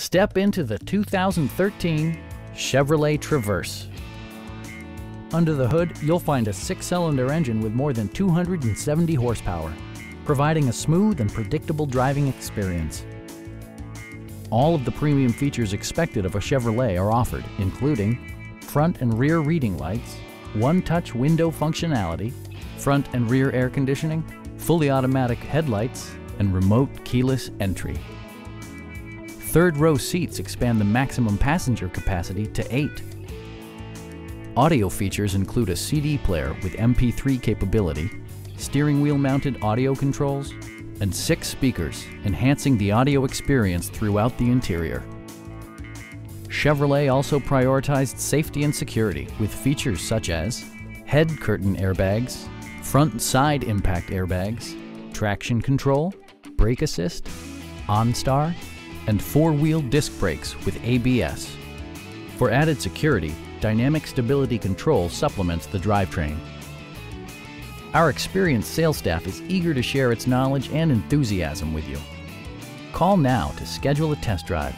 Step into the 2013 Chevrolet Traverse. Under the hood, you'll find a six-cylinder engine with more than 270 horsepower, providing a smooth and predictable driving experience. All of the premium features expected of a Chevrolet are offered, including front and rear reading lights, one-touch window functionality, front and rear air conditioning, fully automatic headlights, and remote keyless entry. Third row seats expand the maximum passenger capacity to eight. Audio features include a CD player with MP3 capability, steering wheel mounted audio controls, and six speakers, enhancing the audio experience throughout the interior. Chevrolet also prioritized safety and security with features such as head curtain airbags, front side impact airbags, traction control, brake assist, OnStar, and four-wheel disc brakes with ABS. For added security, Dynamic Stability Control supplements the drivetrain. Our experienced sales staff is eager to share its knowledge and enthusiasm with you. Call now to schedule a test drive